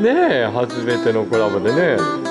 ねえ初めてのコラボでね。